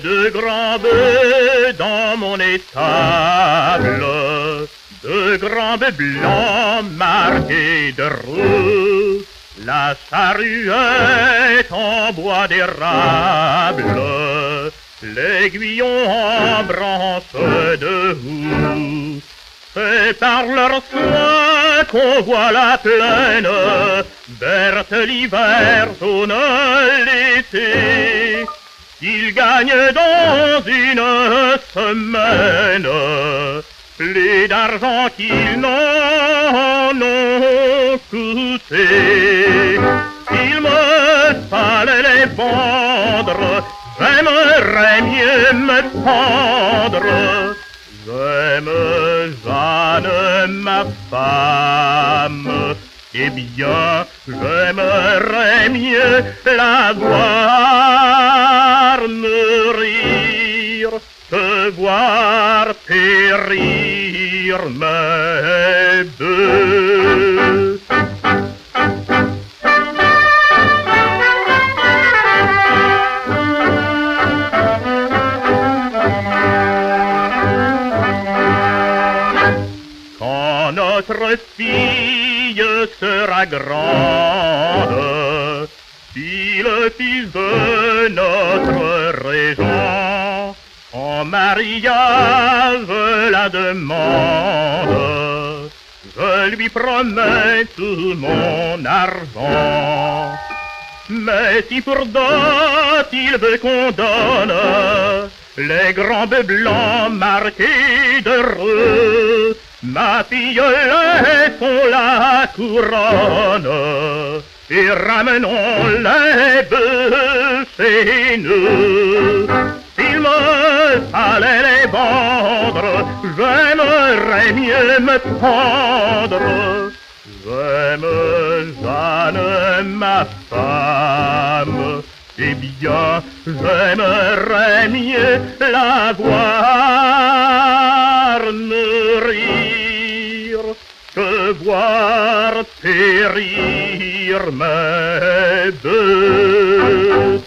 de grands bœufs dans mon étable, de grands bœufs blancs marqués de rouge. La charrue est en bois d'érable, l'aiguillon en branche de houx. C'est par leur soin qu'on voit la plaine, verte l'hiver, jaune l'été. Ils gagnent dans une semaine plus d'argent qu'ils n'en ont coûté. Il me fallait les vendre, j'aimerais mieux me pendre. J'aime Jeanne, ma femme, eh bien, j'aimerais mieux la voir périr mes bœufs. Quand notre fille sera grande, si le fils de notre régent en mariage la demande, je lui promets tout mon argent. Mais si pour dot il veut qu'on donne les grands bœufs blancs marqués de rouge, ma fille laissons la couronne et ramenons les bœufs chez. J'aimerais mieux me prendre. J'aime Jeanne, ma femme, eh bien, j'aimerais mieux la voir mourir que voir périr mes bœufs.